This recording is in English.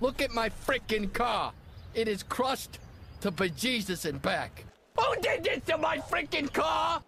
Look at my freaking car. It is crushed to bejesus and back. Who did this to my freaking car?